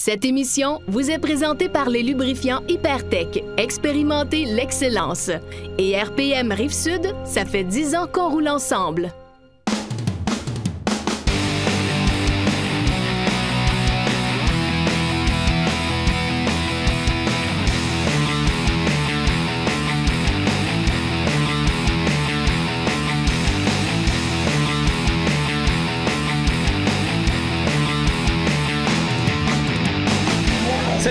Cette émission vous est présentée par les lubrifiants Hypertech. Expérimentez l'excellence. Et RPM Rive-Sud, ça fait 10 ans qu'on roule ensemble.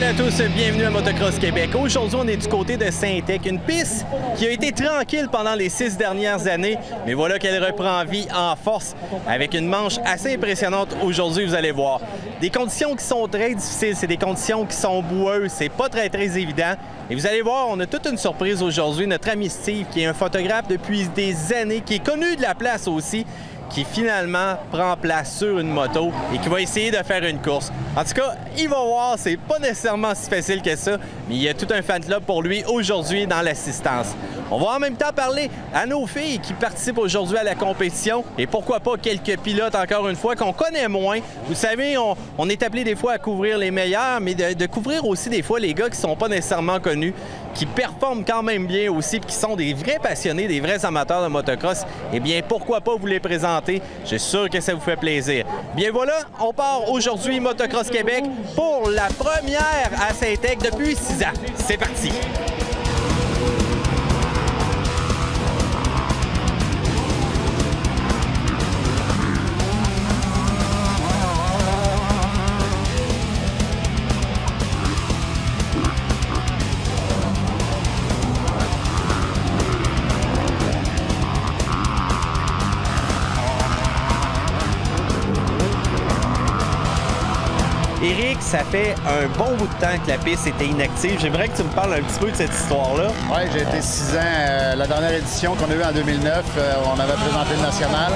À tous, bienvenue à Motocross Québec. Aujourd'hui, on est du côté de Saint-Tech, une piste qui a été tranquille pendant les six dernières années, mais voilà qu'elle reprend vie en force avec une manche assez impressionnante aujourd'hui, vous allez voir. Des conditions qui sont très difficiles, c'est des conditions qui sont boueuses, c'est pas très très évident. Et vous allez voir, on a toute une surprise aujourd'hui. Notre ami Steve, qui est un photographe depuis des années, qui est connu de la place aussi, qui finalement prend place sur une moto et qui va essayer de faire une course. En tout cas, il va voir, c'est pas nécessairement si facile que ça, mais il y a tout un fan club pour lui aujourd'hui dans l'assistance. On va en même temps parler à nos filles qui participent aujourd'hui à la compétition et pourquoi pas quelques pilotes encore une fois qu'on connaît moins. Vous savez, on, est appelé des fois à couvrir les meilleurs, mais de, de, couvrir aussi des fois les gars qui sont pas nécessairement connus, qui performent quand même bien aussi, qui sont des vrais passionnés, des vrais amateurs de motocross. Eh bien, pourquoi pas vous les présenter? Je suis sûr que ça vous fait plaisir. Bien voilà, on part aujourd'hui Motocross Québec pour la première à Saint-Tech depuis six ans. C'est parti! Ça fait un bon bout de temps que la piste était inactive. J'aimerais que tu me parles un petit peu de cette histoire-là. Oui, j'ai été six ans. Euh, la dernière édition qu'on a eue en 2009, euh, on avait présenté le national.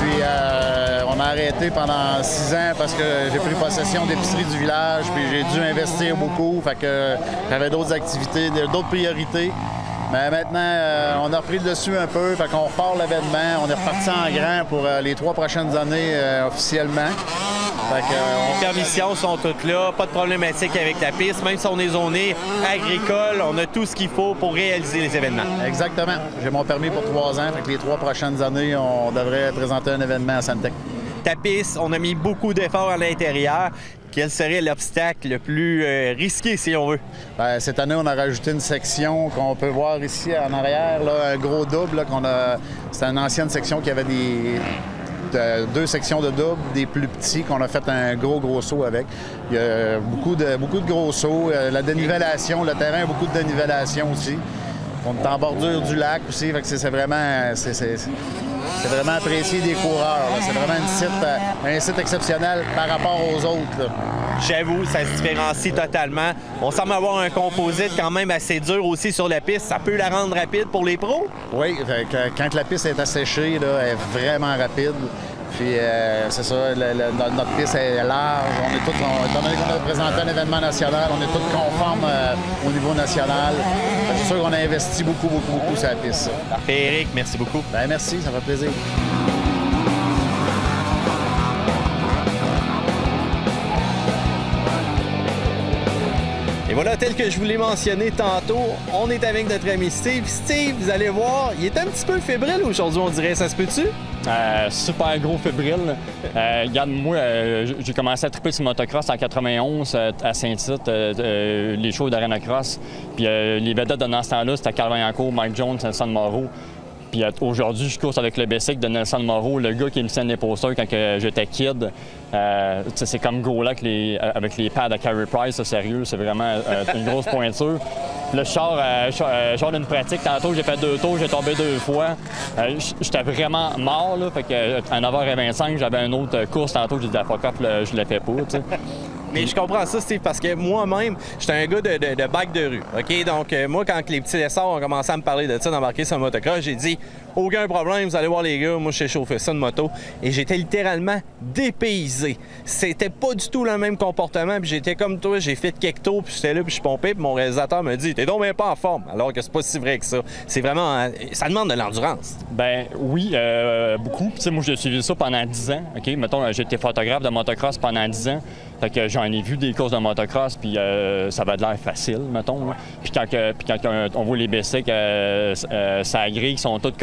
Puis euh, on a arrêté pendant six ans parce que j'ai pris possession d'épicerie du village, puis j'ai dû investir beaucoup. Fait que j'avais d'autres activités, d'autres priorités. Mais maintenant, on a repris le dessus un peu, fait qu'on repart l'événement. On est reparti en grand pour les trois prochaines années officiellement. Fait que, les permissions sont toutes là, pas de problématique avec la piste. Même si on est zoné agricole, on a tout ce qu'il faut pour réaliser les événements. Exactement. J'ai mon permis pour trois ans, fait que les trois prochaines années, on devrait présenter un événement à Santec. Ta piste, on a mis beaucoup d'efforts à l'intérieur. Quel serait l'obstacle le plus euh, risqué, si on veut? Bien, cette année, on a rajouté une section qu'on peut voir ici en arrière, là, un gros double. qu'on a... C'est une ancienne section qui avait des... De, deux sections de double, des plus petits, qu'on a fait un gros, gros saut avec. Il y a beaucoup de, beaucoup de gros sauts. La dénivellation, le terrain a beaucoup de dénivellation aussi. On est en bordure du lac aussi, c'est vraiment... C'est, vraiment apprécié des coureurs. C'est vraiment site, un site exceptionnel par rapport aux autres. J'avoue, ça se différencie totalement. On semble avoir un composite quand même assez dur aussi sur la piste. Ça peut la rendre rapide pour les pros? Oui, quand la piste est asséchée, là, elle est vraiment rapide. Puis euh, c'est ça, le, le, notre piste est large. On est tous, étant donné qu'on a présenté un événement national, on est tous conformes euh, au niveau national. C'est sûr qu'on a investi beaucoup, beaucoup, beaucoup sur la piste. Parfait, Eric, merci beaucoup. Ben, merci, ça fait plaisir. Voilà, tel que je vous l'ai mentionné tantôt, on est avec notre ami Steve. Steve, vous allez voir, il est un petit peu fébrile aujourd'hui, on dirait. Ça se peut-tu? Euh, super gros fébrile. Euh, regarde, moi, euh, j'ai commencé à triper sur motocross en 91 euh, à Saint-Tite, les shows d'Arena Cross. Puis les vedettes de dans ce temps-là, c'était Calvin Mike Jones, Nelson Moreau. Puis aujourd'hui, je course avec le Bessic de Nelson Moreau, le gars qui me scène les posters quand j'étais kid. Euh, c'est comme Golac les, avec les pads à Carey Price, sérieux, c'est vraiment euh, une grosse pointure. Le char, euh, char d'une pratique, tantôt j'ai fait deux tours, j'ai tombé deux fois. J'étais vraiment mort, là, fait que à 9h25, j'avais une autre course tantôt, j'ai dit à fuck je l'ai fait pas. Mais je comprends ça, Steve, parce que moi-même, j'étais un gars de, de, de, bike de rue. OK? Donc, euh, moi, quand les petits essors ont commencé à me parler de ça, d'embarquer sur un motocross, j'ai dit, aucun problème, vous allez voir les gars, moi je sais chauffer ça de moto. Et j'étais littéralement dépaysé. C'était pas du tout le même comportement, puis j'étais comme toi, j'ai fait quelques tours, puis j'étais là, puis je pompais, puis mon réalisateur me dit T'es donc même pas en forme, alors que c'est pas si vrai que ça. C'est vraiment. euh, Ça demande de l'endurance. Ben oui, euh, beaucoup. Tu sais, moi, j'ai suivi ça pendant 10 ans. OK? Mettons, euh, j'ai été photographe de motocross pendant 10 ans. Fait que j'en ai vu des courses de motocross, puis euh, ça va de l'air facile, mettons. Puis quand, quand on voit les que euh, ça grille, qui sont toutes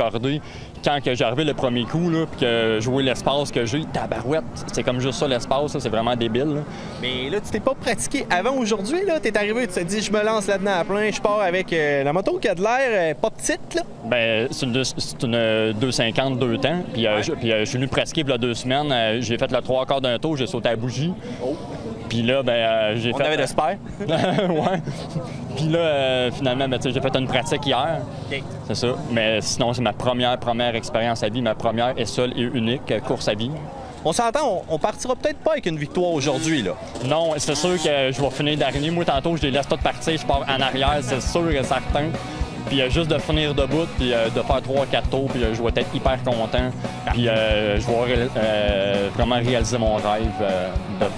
quand que j'arrivais le premier coup, là, puis que vois l'espace que j'ai, tabarouette, c'est comme juste ça l'espace, c'est vraiment débile. là. Mais là, tu t'es pas pratiqué avant aujourd'hui, là? T'es arrivé, tu t'es dit Je me lance là-dedans à plein, je pars avec euh, la moto qui a de l'air euh, pas petite, là. Ben, c'est une, deux- c'est une euh, 250 deux temps. Puis, euh, je, puis, je suis venu pratiquer il y a deux semaines. J'ai fait le trois quarts d'un tour, j'ai sauté à la bougie. Puis là, ben, euh, j'ai On fait. avait de spare? ouais. Puis là, euh, finalement, ben, j'ai fait une pratique hier. C'est ça. Mais sinon, c'est ma première, première expérience à vie, ma première et seule et unique euh, course à vie. On s'entend, on, on partira peut-être pas avec une victoire aujourd'hui, là. Non, c'est sûr que je vais finir dernier. Moi, tantôt, je les laisse toutes partir, je pars en arrière, c'est sûr et certain. Puis euh, juste de finir debout, puis euh, de faire 3-4 tours, puis euh, je vais être hyper content. Puis je vais vraiment réaliser mon rêve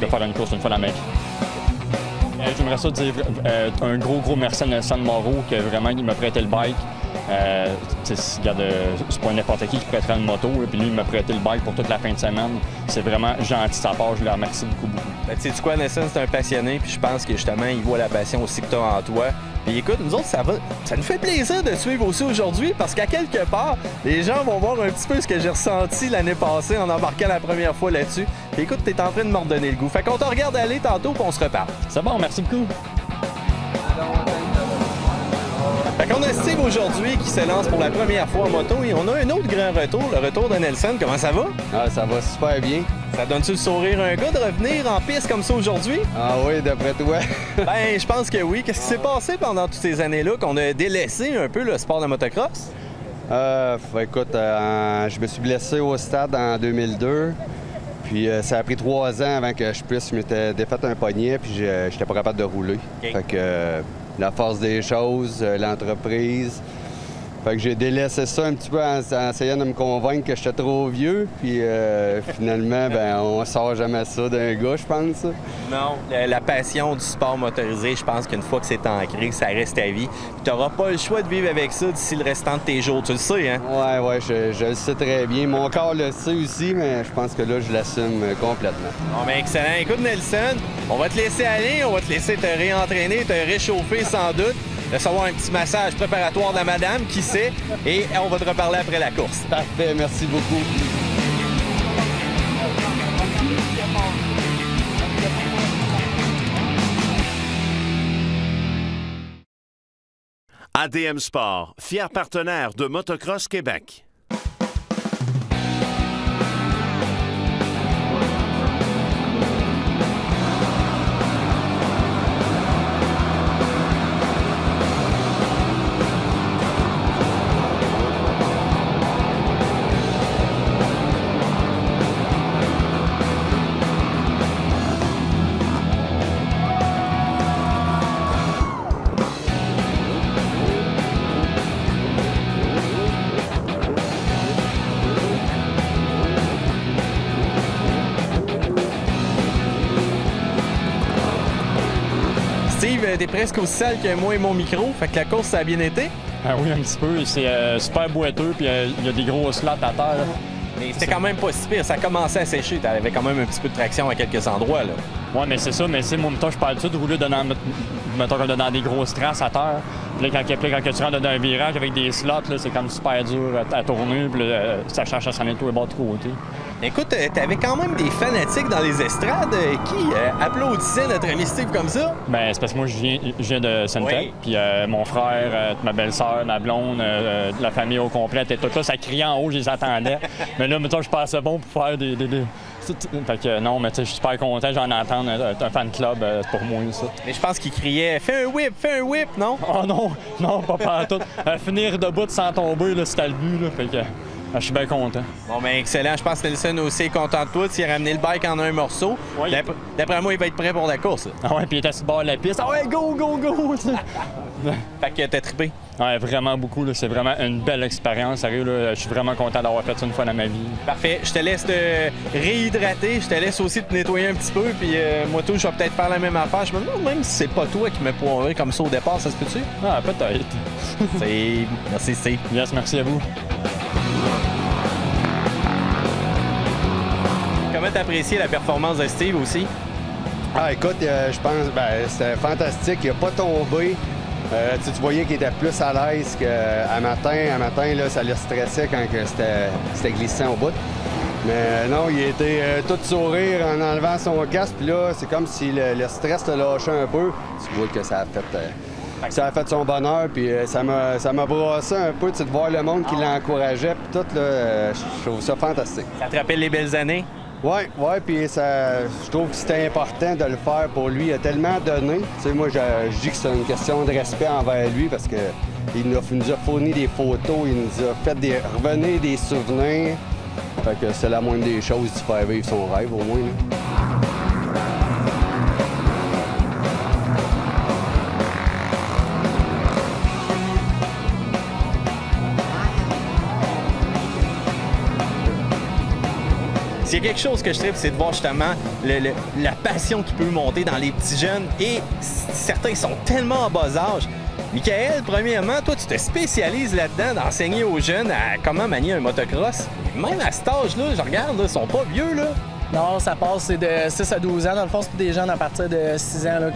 de, faire une course une fois dans ma vie. J'aimerais ça dire un gros, gros merci à Nelson Moreau qui vraiment m'a prêté le bike. Euh, regarde, euh, c'est pas n'importe qui qui prêterait une moto, là, puis lui il m'a prêté le bike pour toute la fin de semaine. C'est vraiment gentil de sa part, je le remercie beaucoup, beaucoup. Ben, tu sais quoi, Nelson, c'est un passionné, puis je pense que justement, il voit la passion aussi que tu as en toi. Puis écoute, nous autres, ça va, ça nous fait plaisir de te suivre aussi aujourd'hui, parce qu'à quelque part, les gens vont voir un petit peu ce que j'ai ressenti l'année passée en embarquant la première fois là-dessus. Puis écoute, t'es en train de me redonner le goût. Fait qu'on te regarde aller tantôt, puis on se reparle. C'est bon, merci beaucoup. Qu'on a Steve aujourd'hui qui se lance pour la première fois en moto et on a un autre grand retour, le retour de Nelson. Comment ça va? Ah, ça va super bien. Ça donne-tu le sourire à un gars de revenir en piste comme ça aujourd'hui? Ah oui, d'après toi? Ben, je pense que oui. Qu'est-ce qui s'est passé pendant toutes ces années-là qu'on a délaissé un peu le sport de motocross? Euh, écoute, euh, je me suis blessé au stade en 2002. Puis euh, ça a pris trois ans avant que je puisse. Je m'étais défait un poignet, puis je j'étais pas capable de rouler. Fait que euh, la force des choses, euh, l'entreprise. Fait que j'ai délaissé ça un petit peu en, en essayant de me convaincre que j'étais trop vieux. Puis euh, finalement, ben, on sort jamais ça d'un gars, je pense. Non. La, la passion du sport motorisé, je pense qu'une fois que c'est ancré, ça reste à vie. Puis t'auras pas le choix de vivre avec ça d'ici le restant de tes jours. Tu le sais, hein? Ouais, ouais, je, je le sais très bien. Mon corps le sait aussi, mais je pense que là, je l'assume complètement. Bon, ben excellent. Écoute, Nelson, on va te laisser aller, on va te laisser te réentraîner, te réchauffer sans doute, recevoir un petit massage préparatoire de la madame, qui sait, et on va te reparler après la course. Parfait, merci beaucoup. ADM Sport, fier partenaire de Motocross Québec. T'es presque aussi sale que moi et mon micro, fait que la course, ça a bien été. Ah oui, un petit peu. C'est euh, super boiteux, puis euh, il y a des grosses lattes à terre. Mais c'était quand même pas si pire, ça commençait à sécher, t'avais quand même un petit peu de traction à quelques endroits, là. Ouais, mais c'est ça, mais c'est moi, mettons, je habitué de rouler dans, mettons, dans des grosses traces à terre. Puis là, quand, puis là, quand tu rentres dans un virage avec des slots, c'est comme super dur à, à tourner, puis là, euh, ça cherche à s'en aller de tous les bords de côté. Écoute, euh, t'avais quand même des fanatiques dans les estrades euh, qui euh, applaudissaient notre ami Steve comme ça? Ben, c'est parce que moi, je viens, je viens de Sainte-Tech, Oui. puis euh, mon frère, euh, ma belle-sœur, ma blonde, la famille au complet, était tout là, ça criait en haut, je les attendais. mais là, mettons, je passais bon pour faire des... des, des- Fait que non, mais tu sais, je suis super content, j'en entends un, un fan club pour moi, ça. Mais je pense qu'ils criaient Fais un whip, fais un whip, non? Oh non, non, pas par tout. Finir debout sans tomber, là, c'était le but, là. Fait que, Ah, je suis bien content. Bon, ben excellent. Je pense que Nelson aussi est content de toi. Tu as ramené le bike en un morceau. D'après- moi, il va être prêt pour la course. là. Ah ouais, puis il était sur le bord de la piste. Ah ouais, go, go, go! Fait que t'as trippé. ouais, vraiment beaucoup. C'est vraiment une belle expérience. Sérieux, là, je suis vraiment content d'avoir fait ça une fois dans ma vie. Parfait. Je te laisse te réhydrater. Je te laisse aussi te nettoyer un petit peu. Puis euh, moi, tout, je vais peut-être faire la même affaire. Je me demande même si c'est pas toi qui me poivré comme ça au départ. Ça se peut-tu? Ah, peut-être. C'est... Merci, Steve. Yes, merci à vous. Comment t'as apprécié la performance de Steve aussi? Ah, écoute, euh, je pense, ben, c'était fantastique. Il n'a pas tombé. Euh, tu, voyais qu'il était plus à l'aise qu'à matin. À matin, là, ça le stressait quand c'était glissant au bout. Mais euh, non, il était euh, tout sourire en enlevant son casque. Puis là, c'est comme si le, le stress te lâchait un peu. Tu vois que ça a fait, euh, ça a fait son bonheur. Puis euh, ça m'a ça m'a brassé un peu de voir le monde qui l'encourageait. Puis tout, là, euh, je trouve ça fantastique. Ça te rappelle les belles années? Oui, oui, puis ça, je trouve que c'était important de le faire pour lui. Il a tellement donné. Tu sais, moi, je, je dis que c'est une question de respect envers lui parce que il nous a, il nous a fourni des photos, il nous a fait des, revenir des souvenirs. Fait que c'est la moindre des choses de faire vivre son rêve, au moins. là. A quelque chose que je tripe, c'est de voir justement la passion qui peut monter dans les petits jeunes. Et certains sont tellement en bas âge. Michael, premièrement, toi, tu te spécialises là-dedans d'enseigner aux jeunes à comment manier un motocross. Même à cet âge-là, je regarde, là, ils sont pas vieux, là. Non, ça passe, c'est de 6 à 12 ans. Dans le fond, c'est des jeunes à partir de 6 ans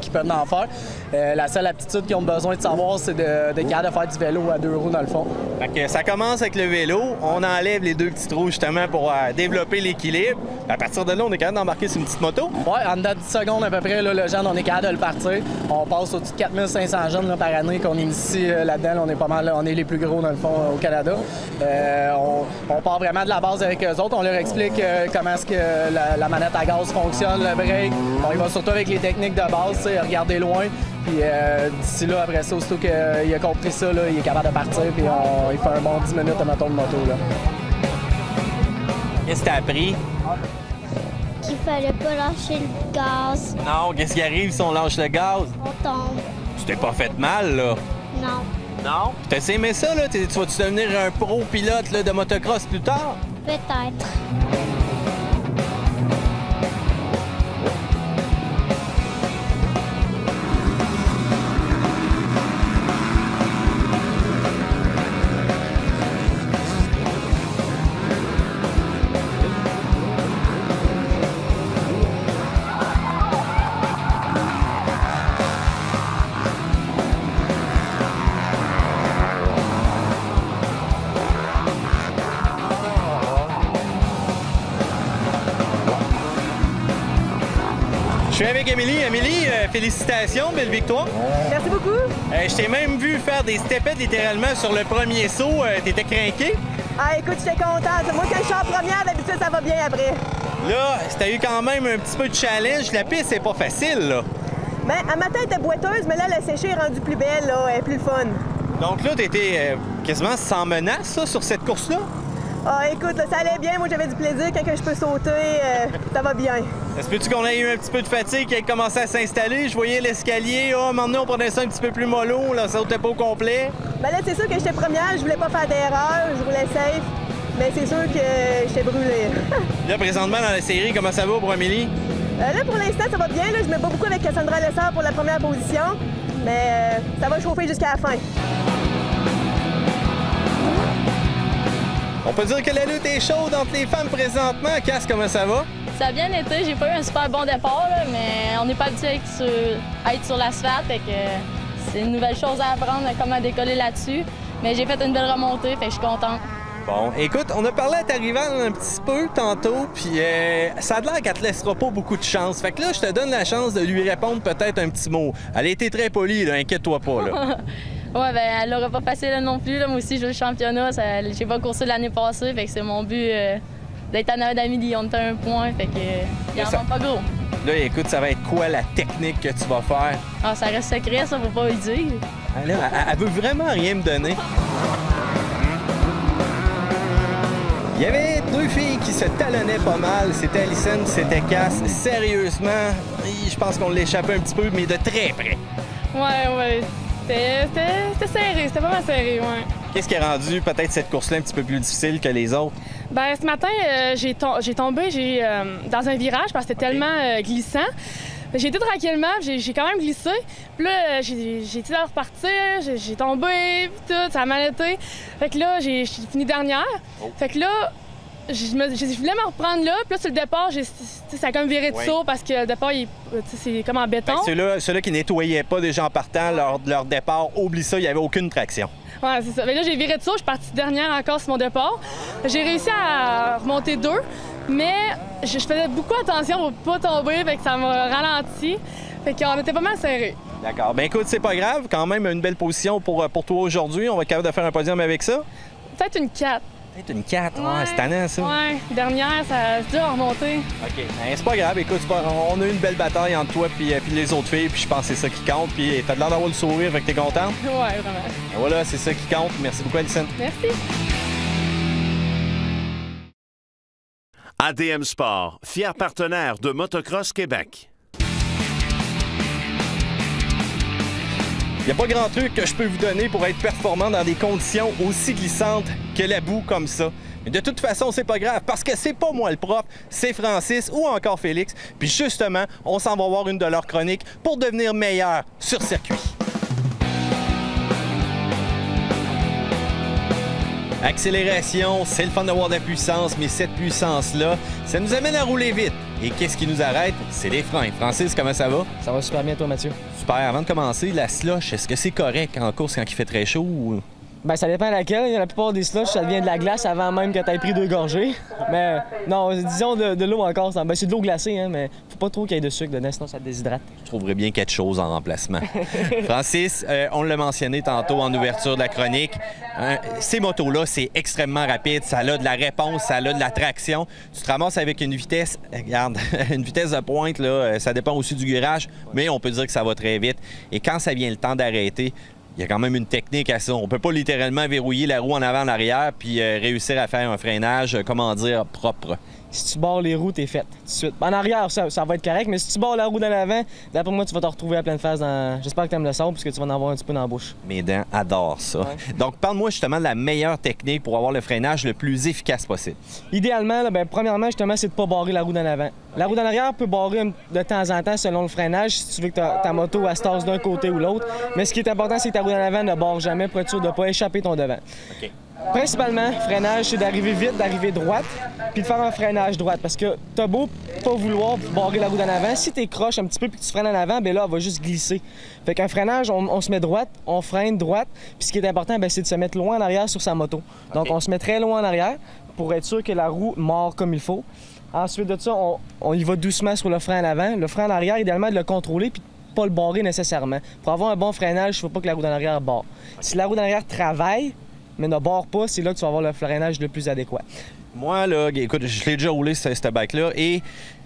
qui peuvent en faire. Euh, la seule aptitude qu'ils ont besoin de savoir, c'est de, de de faire du vélo à deux roues, dans le fond. Fait ça commence avec le vélo, on enlève les deux petits trous justement pour euh, développer l'équilibre. À partir de là, on est capable d'embarquer sur une petite moto. Ouais, en dedans de 10 secondes à peu près, le jeune, on est capable de le partir. On passe au-dessus de 4500 jeunes là, par année qu'on initie euh, là-dedans. Là, on est pas mal, on est les plus gros dans le fond euh, au Canada. Euh, on, part vraiment de la base avec eux autres. On leur explique comment est-ce que la, la manette à gaz fonctionne, le break. On y va surtout avec les techniques de base, regarder loin. Puis euh, d'ici là, après ça, aussitôt qu'il a compris ça, là, il est capable de partir. Puis on- il fait un bon 10 minutes à moto de moto. Là. Qu'est-ce que t'as appris? qu'il fallait pas lâcher le gaz. Non, qu'est-ce qui arrive si on lâche le gaz? On tombe. Tu t'es pas fait mal, là. Non. Non? T'as aimé ça, là? Tu vas-tu devenir un pro pilote là, de motocross plus tard? Peut-être. Avec Émilie. Émilie, euh, félicitations, belle victoire. Merci beaucoup. Euh, je t'ai même vu faire des stepettes littéralement sur le premier saut. Euh, T'étais craqué. Ah, écoute, j'étais contente. Moi, quand je suis en première, d'habitude, ça va bien après. Là, t'as eu quand même un petit peu de challenge. La piste, c'est pas facile, là. Ben, à matin, elle était boiteuse, mais là, la séchée est rendue plus belle, là. Elle est plus fun. Donc là, t'étais quasiment sans menace, ça, sur cette course-là? Ah, écoute, là, ça allait bien. Moi, j'avais du plaisir. Quand je peux sauter, euh, ça va bien. Est-ce que tu qu'on ait eu un petit peu de fatigue qui a commencé à s'installer? Je voyais l'escalier. Ah, maintenant, on prenait ça un petit peu plus mollo. Là, ça sautait pas au complet. Ben là, c'est sûr que j'étais première. Je voulais pas faire d'erreur. Je voulais safe. Mais c'est sûr que j'étais brûlée. Là, présentement, dans la série, comment ça va pour Amélie? Euh, là, pour l'instant, ça va bien. Là. Je me bats beaucoup avec Cassandra Lessard pour la première position. Mais euh, ça va chauffer jusqu'à la fin. On peut dire que la lutte est chaude entre les femmes présentement. Cass, comment ça va? Ça a bien été. J'ai pas eu un super bon départ, là, mais on n'est pas habitué à être sur, à être sur l'asphalte. C'est une nouvelle chose à apprendre, comment décoller là-dessus. Mais j'ai fait une belle remontée, fait que je suis contente. Bon, écoute, on a parlé à ta rivale un petit peu tantôt, puis euh, ça a l'air qu'elle te laissera pas beaucoup de chance. Fait que là, je te donne la chance de lui répondre peut-être un petit mot. Elle a été très polie, là, inquiète-toi pas, là. Ouais, ben elle l'aura pas facile là, non plus. Là. Moi aussi, je joue le championnat. Ça- J'ai pas coursé l'année passée, fait que c'est mon but euh, d'être en avant d'Amélie. On était à un point, fait que euh, il en ça- pas gros. Là, écoute, ça va être quoi la technique que tu vas faire? Ah, ça reste secret, ça, faut pas le dire. Ah, elle, elle veut vraiment rien me donner. Il y avait deux filles qui se talonnaient pas mal. C'était Alison, c'était Cass. Sérieusement, je pense qu'on l'échappait un petit peu, mais de très près. Ouais, ouais. C'était serré, c'était pas mal serré, ouais. Qu'est-ce qui a rendu peut-être cette course-là un petit peu plus difficile que les autres? Ben ce matin, euh, j'ai tombé j'ai euh, dans un virage parce que c'était tellement euh, glissant. J'ai été tranquillement, j'ai quand même glissé. Puis là, j'ai été à repartir, j'ai tombé, puis tout, ça a mal été. Fait que là, j'ai fini dernière. Oh. Fait que là, je, voulais me reprendre là, puis là, sur le départ, ça a comme viré de saut parce que le départ, c'est comme en béton. Ceux-là ceux qui nettoyaient pas déjà en partant leur, leur départ, oublie ça, il n'y avait aucune traction. Ouais, c'est ça. Mais là, j'ai viré de saut, je suis partie dernière encore sur mon départ. J'ai réussi à remonter deux, mais je, faisais beaucoup attention pour pas tomber, fait que ça m'a ralenti. Fait qu'on était pas mal serrés. D'accord. Ben écoute, c'est pas grave. Quand même, une belle position pour, pour toi aujourd'hui. On va être capable de faire un podium avec ça? Peut-être une 4. Peut-être une 4, ouais, c'est tannant ça. Ouais, dernière, ça se dur à remonter. OK. Ben, c'est pas grave, écoute, on a eu une belle bataille entre toi et euh, les autres filles, puis je pense que c'est ça qui compte. Puis t'as l'air d'avoir le sourire, fait que t'es contente? Ouais, vraiment. Ben, voilà, c'est ça qui compte. Merci beaucoup, Alison. Merci. ADM Sport, fier partenaire de Motocross Québec. Il n'y a pas grand truc que je peux vous donner pour être performant dans des conditions aussi glissantes que la boue comme ça. Mais de toute façon, c'est pas grave parce que c'est pas moi le prof, c'est Francis ou encore Félix. Puis justement, on s'en va voir une de leurs chroniques pour devenir meilleur sur circuit. Accélération, c'est le fun d'avoir de la puissance, mais cette puissance-là, ça nous amène à rouler vite. Et qu'est-ce qui nous arrête? C'est les freins. Francis, comment ça va? Ça va super bien, toi, Mathieu? Super. Avant de commencer, la slush, est-ce que c'est correct en course quand il fait très chaud? Ou... Ben, ça dépend laquelle. La plupart des slushs, ça devient de la glace avant même que tu aies pris deux gorgées. Mais non, disons de, l'eau encore. Ben, c'est de l'eau glacée, hein, mais faut pas trop qu'il y ait de sucre dedans, sinon ça te déshydrate. Je trouverais bien quelque chose en remplacement. Francis, euh, on l'a mentionné tantôt en ouverture de la chronique. Hein, ces motos-là, c'est extrêmement rapide. Ça a de la réponse, ça a de la traction. Tu te ramasses avec une vitesse, regarde, une vitesse de pointe, là, euh, ça dépend aussi du virage, mais on peut dire que ça va très vite. Et quand ça vient le temps d'arrêter, il y a quand même une technique à ça. On peut pas littéralement verrouiller la roue en avant en arrière puis euh, réussir à faire un freinage, euh, comment dire, propre si tu barres les roues, t'es fait. Tout de suite. En arrière, ça, va être correct, mais si tu barres la roue dans l'avant, d'après moi, tu vas te retrouver à pleine face dans. J'espère que tu aimes le sable, puisque tu vas en avoir un petit peu dans la bouche. Mes dents adorent ça. Donc, parle-moi justement de la meilleure technique pour avoir le freinage le plus efficace possible. Idéalement, ben, premièrement, justement, c'est de pas barrer la roue dans l'avant. La roue dans l'arrière peut barrer de temps en temps selon le freinage, si tu veux que ta, moto elle se tasse d'un côté ou l'autre. Mais ce qui est important, c'est que ta roue dans l'avant ne barre jamais pour être sûr de ne pas échapper ton devant. Principalement, freinage, c'est d'arriver vite, d'arriver droite, puis de faire un freinage droite. Parce que t'as beau pas vouloir barrer la roue d'en avant, si t'es croche un petit peu puis que tu freines en avant, ben là, elle va juste glisser. Fait qu'un freinage, on, se met droite, on freine droite, puis ce qui est important, ben, c'est de se mettre loin en arrière sur sa moto. Donc, on se met très loin en arrière pour être sûr que la roue mord comme il faut. Ensuite de ça, on, y va doucement sur le frein en avant. Le frein en arrière, idéalement, de le contrôler puis pas le barrer nécessairement. Pour avoir un bon freinage, il faut pas que la roue d'en barre. Si la roue d'en arrière travaille, mais ne barre pas, c'est là que tu vas avoir le freinage le plus adéquat. Moi, là, écoute, je l'ai déjà roulé, cette, bike-là, et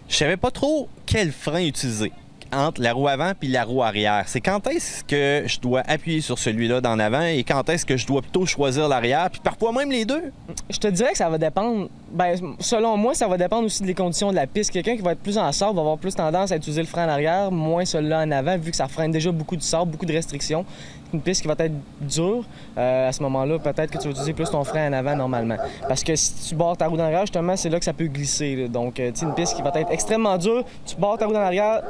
je savais pas trop quel frein utiliser entre la roue avant puis la roue arrière. C'est quand est-ce que je dois appuyer sur celui-là d'en avant et quand est-ce que je dois plutôt choisir l'arrière, puis parfois même les deux? Je te dirais que ça va dépendre. Ben, selon moi, ça va dépendre aussi des conditions de la piste. Quelqu'un qui va être plus en sable va avoir plus tendance à utiliser le frein en arrière, moins celui-là en avant, vu que ça freine déjà beaucoup de sable, beaucoup de restrictions une piste qui va être dure, euh, à ce moment-là, peut-être que tu vas utiliser plus ton frein en avant normalement. Parce que si tu barres ta roue dans l'arrière, justement, c'est là que ça peut glisser. Donc, euh, tu une piste qui va être extrêmement dure, tu barres ta roue dans l'arrière,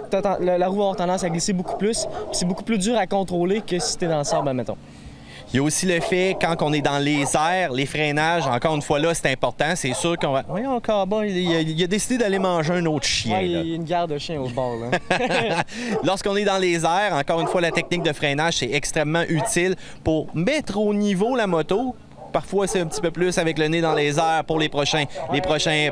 la roue va avoir tendance à glisser beaucoup plus. C'est beaucoup plus dur à contrôler que si tu es dans le sable, mettons. Il y a aussi le fait, quand on est dans les airs, les freinages, encore une fois là, c'est important. C'est sûr qu'on va. Voyons, encore il, il, a décidé d'aller manger un autre chien. il y a une garde de chien au bord. Lorsqu'on est dans les airs, encore une fois, la technique de freinage, c'est extrêmement utile pour mettre au niveau la moto, Parfois, c'est un petit peu plus avec le nez dans les airs pour les prochains, les prochains.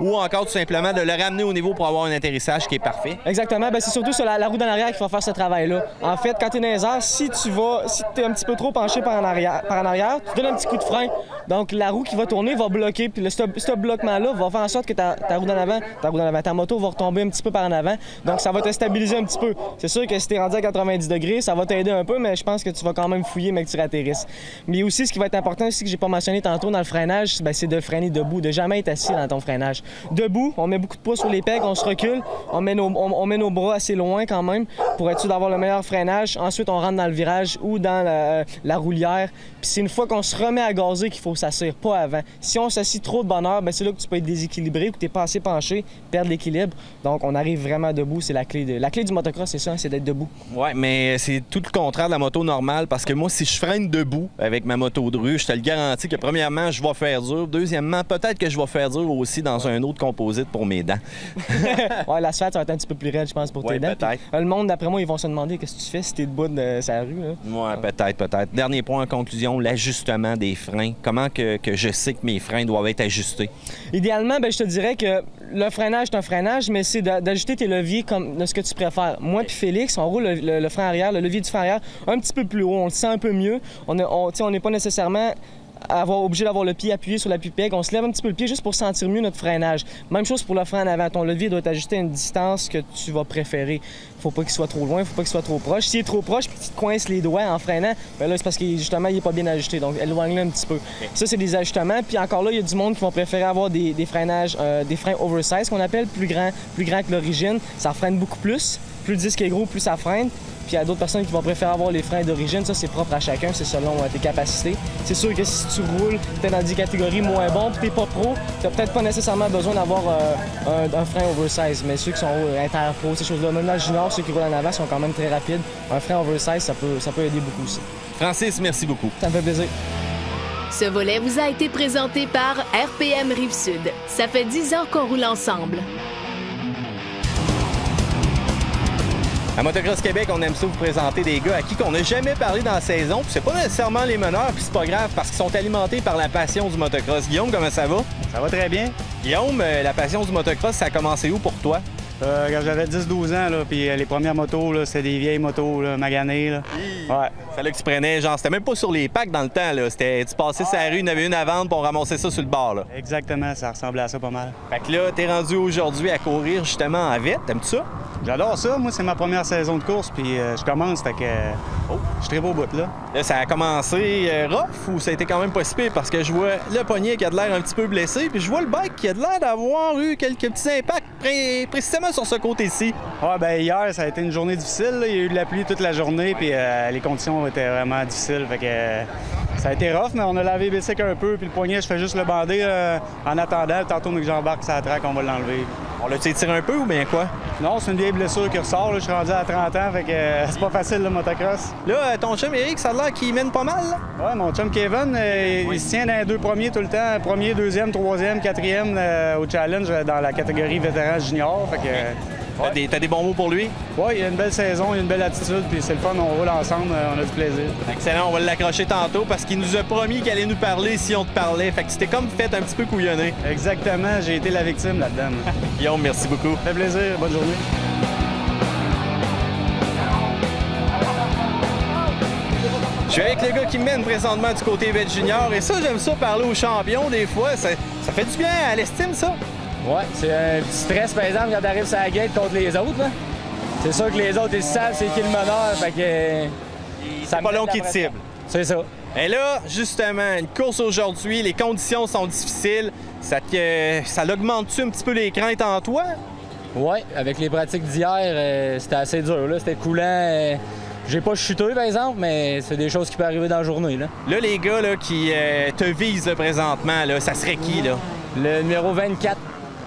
Ou encore tout simplement de le ramener au niveau pour avoir un atterrissage qui est parfait. Exactement. Ben, c'est surtout sur la, roue dans l'arrière qu'il faut faire ce travail-là. En fait, quand tu es dans les airs, si tu vas, si tu es un petit peu trop penché par en, arrière, par en arrière, tu donnes un petit coup de frein. Donc, la roue qui va tourner va bloquer. Puis, ce bloquement-là va faire en sorte que ta, roue dans l'avant, ta roue dans l'avant, ta moto va retomber un petit peu par en avant. Donc, ça va te stabiliser un petit peu. C'est sûr que si tu es rendu à 90 degrés, ça va t'aider un peu, mais je pense que tu vas quand même fouiller, mais que tu atterrisses. Mais aussi, ce qui va être important, c'est que j'ai pas mentionné tantôt dans le freinage, ben, c'est de freiner debout, de jamais être assis dans ton freinage. Debout, on met beaucoup de poids sur les pegs, on se recule, on met nos, bras assez loin quand même pour être sûr d'avoir le meilleur freinage. Ensuite, on rentre dans le virage ou dans la, la roulière. Puis c'est une fois qu'on se remet à gazer qu'il faut s'asseoir, pas avant. Si on s'assit trop de bonne heure, ben, c'est là que tu peux être déséquilibré que tu pas assez penché, perdre l'équilibre. Donc, on arrive vraiment debout. C'est la clé de... La clé du motocross, c'est ça, c'est d'être debout. Ouais, mais c'est tout le contraire de la moto normale parce que moi, si je freine debout avec ma moto de rue, je te le garantis que premièrement, je vais faire dur. Deuxièmement, peut-être que je vais faire dur aussi dans un autre composite pour mes dents. ouais, l'asphalte, ça va être un petit peu plus raide, je pense, pour Ouais, tes dents. peut-être. Puis, euh, le monde, d'après moi, ils vont se demander qu'est-ce que tu fais si t'es debout de sa rue. Là? Ouais, peut-être, peut-être. Dernier point en conclusion, l'ajustement des freins. Comment que, que je sais que mes freins doivent être ajustés? Idéalement, ben, je te dirais que le freinage, c'est un freinage, mais c'est d'a- d'ajuster tes leviers comme de ce que tu préfères. Moi puis Félix, on roule le, le- le frein arrière, le levier du frein arrière un petit peu plus haut, on le sent un peu mieux. On n'est on, pas nécessairement avoir, obligé d'avoir le pied appuyé sur l'appui peg. On se lève un petit peu le pied juste pour sentir mieux notre freinage. Même chose pour le frein en avant. Ton levier doit être ajusté à une distance que tu vas préférer. Faut pas qu'il soit trop loin, faut pas qu'il soit trop proche. S'il est trop proche puis tu te coinces les doigts en freinant, ben là, c'est parce que justement, il est pas bien ajusté. Donc, éloigne-le un petit peu. Ça, c'est des ajustements. Puis encore là, il y a du monde qui vont préférer avoir des, des freinages, euh, des freins oversize qu'on appelle, plus grands plus grand que l'origine. Ça freine beaucoup plus. Plus le disque est gros, plus ça freine. Puis il y a d'autres personnes qui vont préférer avoir les freins d'origine. Ça, c'est propre à chacun, c'est selon euh, tes capacités. C'est sûr que si tu roules peut-être dans des catégories moins bonnes, puis t'es pas pro, t'as peut-être pas nécessairement besoin d'avoir euh, un, un frein oversize. Mais ceux qui sont euh, inter-pro, ces choses-là, même dans le junior, ceux qui roulent en avant sont quand même très rapides. Un frein oversize, ça peut, ça peut aider beaucoup aussi. Francis, merci beaucoup. Ça me fait plaisir. Ce volet vous a été présenté par RPM Rive-Sud. Ça fait 10 ans qu'on roule ensemble. À Motocross Québec, on aime ça vous présenter des gars à qui qu'on n'a jamais parlé dans la saison. Puis c'est pas nécessairement les meneurs, puis c'est pas grave parce qu'ils sont alimentés par la passion du motocross. Guillaume, comment ça va? Ça va très bien. Guillaume, euh, la passion du motocross, ça a commencé où pour toi? Euh, quand j'avais 10-12 ans, là, puis euh, les premières motos, là, c'était des vieilles motos là, maganées. Là. Ouais. Fallait que tu prenais, genre, c'était même pas sur les packs dans le temps, là. C'était, tu passais sur la rue, il y en avait une à vendre, puis on ramassait ça sur le bord, là. Exactement, ça ressemblait à ça pas mal. Fait que là, t'es rendu aujourd'hui à courir justement en vite. T'aimes-tu ça? J'adore ça. Moi, c'est ma première saison de course, puis euh, je commence, fait que euh, oh, je suis très beau bout, là. Là, ça a commencé euh, rough ou ça a été quand même pas si pire? Parce que je vois le poignet qui a de l'air un petit peu blessé, puis je vois le bike qui a de l'air d'avoir eu quelques petits impacts pré- précisément sur ce côté-ci. Ben hier, ça a été une journée difficile. Il y a eu de la pluie toute la journée, puis euh, les conditions étaient vraiment difficiles. Ça a été rough, mais on a lavé les bicycles un peu, puis le poignet, je fais juste le bander euh, en attendant. Tantôt, mais que j'embarque ça traque, on va l'enlever. On l'a tiré un peu ou bien quoi? Non, c'est une vieille blessure qui ressort. là. Je suis rendu à 30 ans, fait que euh, c'est pas facile le motocross. Là, euh, ton chum Eric, ça a l'air qu'il mène pas mal, là? Ouais, mon chum Kevin, euh, il se tient dans les deux premiers tout le temps. Premier, deuxième, troisième, quatrième au challenge dans la catégorie vétéran junior. Fait que, T'as des, t'as des bons mots pour lui? ouais, il a une belle saison, il a une belle attitude, puis c'est le fun, on roule ensemble, euh, on a du plaisir. Excellent, on va l'accrocher tantôt parce qu'il nous a promis qu'il allait nous parler si on te parlait. Fait que c'était comme fait un petit peu couillonné. Exactement, j'ai été la victime là-dedans. Guillaume, merci beaucoup. Ça fait plaisir, bonne journée. Je suis avec le gars qui mène présentement du côté Vet Junior et ça, j'aime ça parler aux champions des fois. Ça, ça fait du bien à l'estime, ça. Ouais, c'est un petit stress, par exemple, quand t'arrives sur la gate contre les autres. là. C'est sûr que les autres, ils savent c'est qui le meneur, fait que... C'est pas long qu'ils te ciblent. C'est ça. Et là, justement, une course aujourd'hui, les conditions sont difficiles. Ça, te- ça l'augmente-tu un petit peu les craintes en toi? Ouais, avec les pratiques d'hier, euh, c'était assez dur, là. C'était coulant. euh, J'ai pas chuté, par exemple, mais c'est des choses qui peuvent arriver dans la journée, là. Là, les gars là, qui euh, te visent là, présentement, là, ça serait qui, là? Le numéro 24.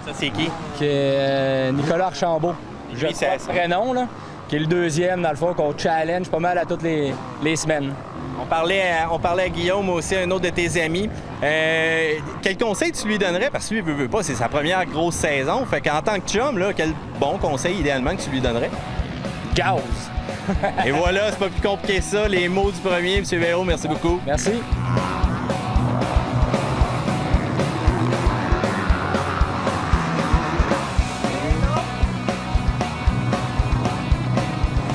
Ça, c'est qui? Qui est euh, Nicolas Archambault. Je c'est- le prénom, là. Qui est le deuxième, dans le fond, qu'on challenge pas mal à toutes les, les semaines. On parlait, à, on parlait à Guillaume aussi, un autre de tes amis. Euh, quel conseil tu lui donnerais? Parce que lui, il veut, veut pas, c'est sa première grosse saison. Fait qu'en tant que chum, là, quel bon conseil idéalement que tu lui donnerais? Gaz! Et voilà, c'est pas plus compliqué que ça. Les mots du premier, M. Véro, merci beaucoup. Merci.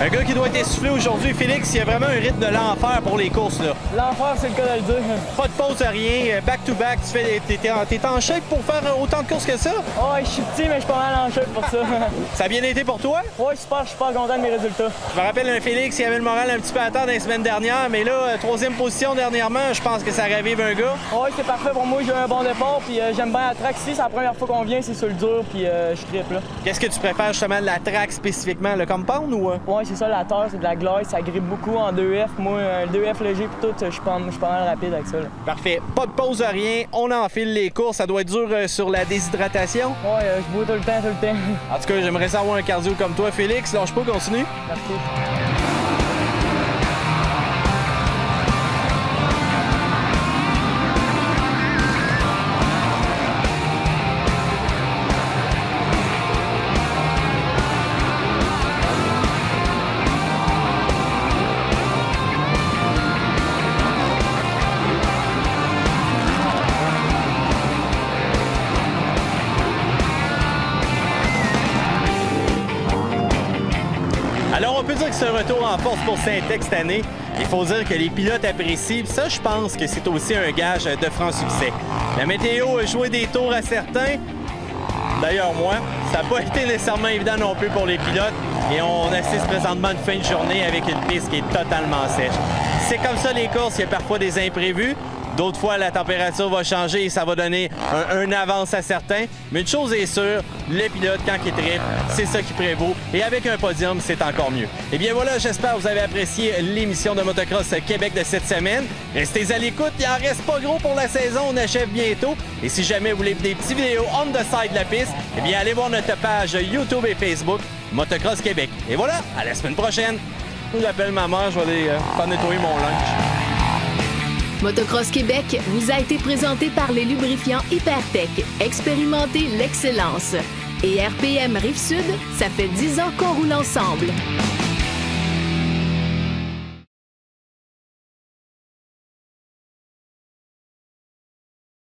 Un gars qui doit être essoufflé aujourd'hui, Félix, il y a vraiment un rythme de l'enfer pour les courses. là. L'enfer, c'est le cas de le dire. Pas de pause, rien, back-to-back, tu fais, t'es, t'es en, t'es en shape pour faire autant de courses que ça? Oh, je suis petit, mais je suis pas mal en shape pour ça. Ça a bien été pour toi? Ouais, super, je suis super content de mes résultats. Je me rappelle un Félix qui avait le moral un petit peu à terre dans les semaines dernières, mais là, euh, troisième position dernièrement, je pense que ça ravive un gars. Ouais, c'est parfait pour moi, j'ai eu un bon départ, puis euh, j'aime bien la track ici, c'est la première fois qu'on vient, c'est sur le dur, puis euh, je triple là. Qu'est-ce que tu préfères justement de la track spécifiquement, le compound ou? euh? Ouais, c'est ça, la terre, c'est de la glace, ça grippe beaucoup en 2F. Moi, un 2F léger, puis tout, je suis pas, mal rapide avec ça. là. Parfait. Pas de pause, rien. On enfile les courses. Ça doit être dur euh, sur la déshydratation. Ouais, euh, je bois tout le temps, tout le temps. En tout cas, j'aimerais savoir un cardio comme toi, Félix. Lâche pas, continue. Merci. Retour en force pour Saint-Ex cette année. Il faut dire que les pilotes apprécient. Ça, je pense que c'est aussi un gage de franc succès. La météo a joué des tours à certains. D'ailleurs, moi, ça n'a pas été nécessairement évident non plus pour les pilotes. Et on assiste présentement à une fin de journée avec une piste qui est totalement sèche. C'est comme ça les courses, il y a parfois des imprévus. D'autres fois, la température va changer et ça va donner un, avance à certains. Mais une chose est sûre, le pilote, quand il tripe, c'est ça qui prévaut. Et avec un podium, c'est encore mieux. Et bien voilà, j'espère que vous avez apprécié l'émission de Motocross Québec de cette semaine. Restez à l'écoute, il en reste pas gros pour la saison, on achève bientôt. Et si jamais vous voulez des petites vidéos on the side de la piste, eh bien allez voir notre page YouTube et Facebook Motocross Québec. Et voilà, à la semaine prochaine. Je vous appelle ma mère, je vais aller euh, faire nettoyer mon lunch. Motocross Québec vous a été présenté par les lubrifiants Hypertech. Expérimentez l'excellence. Et RPM Rive-Sud, ça fait 10 ans qu'on roule ensemble.